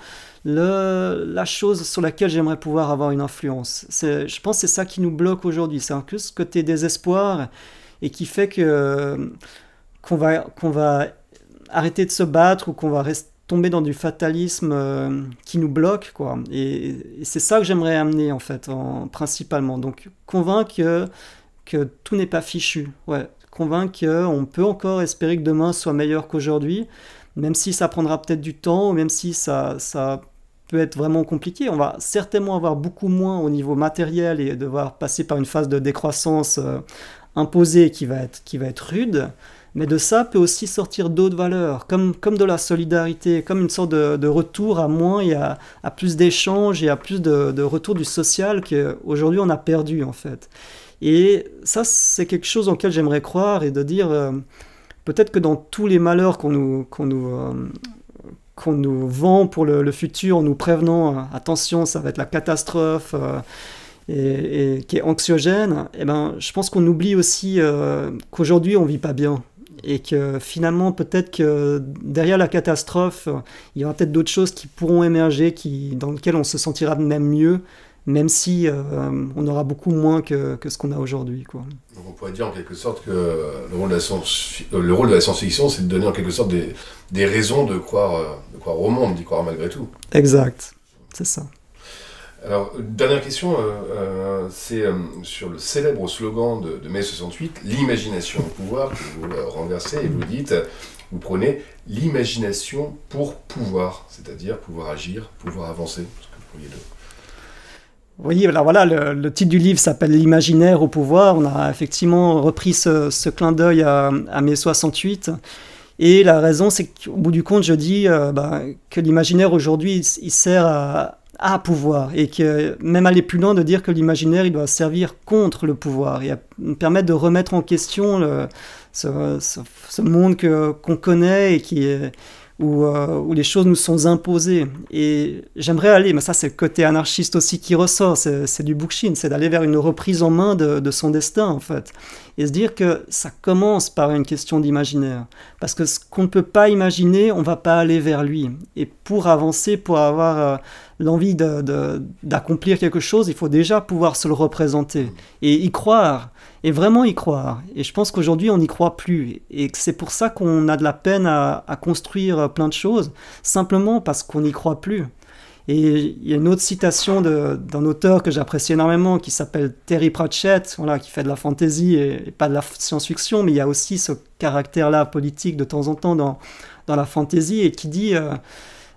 la chose sur laquelle j'aimerais pouvoir avoir une influence. Je pense que c'est ça qui nous bloque aujourd'hui. C'est un peu ce côté désespoir et qui fait que qu'on va, qu'on va arrêter de se battre ou qu'on va tomber dans du fatalisme euh, qui nous bloque quoi et, c'est ça que j'aimerais amener en fait en, principalement donc convaincre que, que tout n'est pas fichu ouais convaincre qu'on peut encore espérer que demain soit meilleur qu'aujourd'hui même si ça prendra peut-être du temps même si ça, ça peut être vraiment compliqué. On va certainement avoir beaucoup moins au niveau matériel et devoir passer par une phase de décroissance euh, imposée qui va, être, qui va être rude. Mais de ça peut aussi sortir d'autres valeurs, comme, comme de la solidarité, comme une sorte de, retour à moins et à, plus d'échanges et à plus de, de, retour du social qu'aujourd'hui on a perdu en fait. Et ça, c'est quelque chose auquel j'aimerais croire et de dire euh, peut-être que dans tous les malheurs qu'on nous, qu'on nous, euh, qu'on nous vend pour le, futur en nous prévenant euh, attention, ça va être la catastrophe et, qui est anxiogène, eh ben, je pense qu'on oublie aussi qu'aujourd'hui on vit pas bien. Et que finalement peut-être que derrière la catastrophe, il y aura peut-être d'autres choses qui pourront émerger, dans lesquelles on se sentira même mieux même si euh, on aura beaucoup moins que, que ce qu'on a aujourd'hui. On pourrait dire en quelque sorte que le rôle de la, science, euh, le rôle de la science-fiction, c'est de donner en quelque sorte des, des raisons de croire, euh, de croire au monde, d'y croire malgré tout. Exact, c'est ça. Alors, dernière question, c'est sur le célèbre slogan de, de mai 68, l'imagination au pouvoir, que vous renversez et vous dites, vous prenez l'imagination pour pouvoir, c'est-à-dire pouvoir agir, pouvoir avancer. ce que vous pourriez le, voilà, le, titre du livre s'appelle L'imaginaire au pouvoir. On a effectivement repris ce, clin d'œil à, mai 68. Et la raison, c'est qu'au bout du compte, je dis euh, bah, que l'imaginaire aujourd'hui, il, sert à, à, pouvoir. Et que même aller plus loin de dire que l'imaginaire, il doit servir contre le pouvoir et à permettre de remettre en question ce, ce, monde qu'on connaît et qui est euh, où, les choses nous sont imposées. Et j'aimerais aller, mais ça c'est le côté anarchiste aussi qui ressort, c'est du Bookchin, c'est d'aller vers une reprise en main de, son destin en fait. Et se dire que ça commence par une question d'imaginaire. Parce que ce qu'on ne peut pas imaginer, on ne va pas aller vers lui. Et pour avancer, pour avoir euh, l'envie d'accomplir quelque chose, il faut déjà pouvoir se le représenter et y croire et vraiment y croire. Et je pense qu'aujourd'hui, on n'y croit plus. Et c'est pour ça qu'on a de la peine à, construire plein de choses, simplement parce qu'on n'y croit plus. Et il y a une autre citation d'un auteur que j'apprécie énormément qui s'appelle Terry Pratchett, voilà, qui fait de la fantasy et, pas de la science-fiction, mais il y a aussi ce caractère-là politique de temps en temps dans, dans la fantasy et qui dit euh,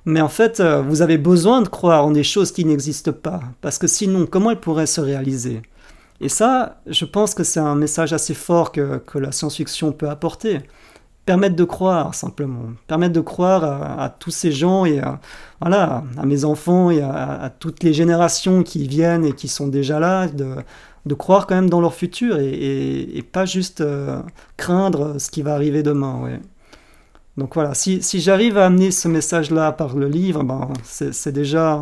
Mais en fait, euh, vous avez besoin de croire en des choses qui n'existent pas, parce que sinon, comment elles pourraient se réaliser? Et ça, je pense que c'est un message assez fort que, que la science-fiction peut apporter. Permettre de croire, simplement. Permettre de croire à, tous ces gens et à, voilà, à mes enfants et à, toutes les générations qui viennent et qui sont déjà là, de, de croire quand même dans leur futur et, et, pas juste euh, craindre ce qui va arriver demain. Donc voilà, si, si j'arrive à amener ce message-là par le livre, ben, c'est déjà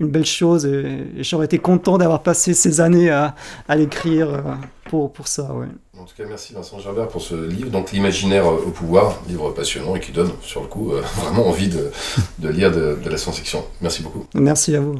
une belle chose et, j'aurais été content d'avoir passé ces années à, à l'écrire euh, pour, pour ça. Ouais. En tout cas, merci Vincent Gerbert pour ce livre, donc L'imaginaire au pouvoir, livre passionnant et qui donne, sur le coup, <laughs> vraiment envie de, lire de la science-fiction. Merci beaucoup. Merci à vous.